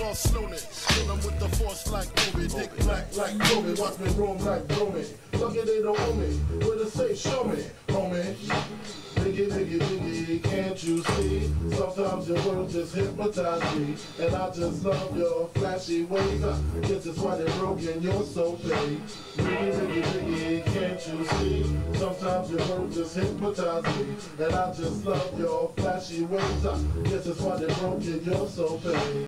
Boss slowness. Kill them with the force like Kobe. Dick black like Kobe. Watch me roam like Roman. it, they don't owe me. What to say, show me, homie. Biggie, biggie, biggie, can't you see? Sometimes your words just hypnotize me. And I just love your flashy ways. This is why they're broken, you're so paid. Biggie, biggie, biggie, can't you see? Sometimes your words just hypnotize me. And I just love your flashy ways. This is why they're broken, you're so paid.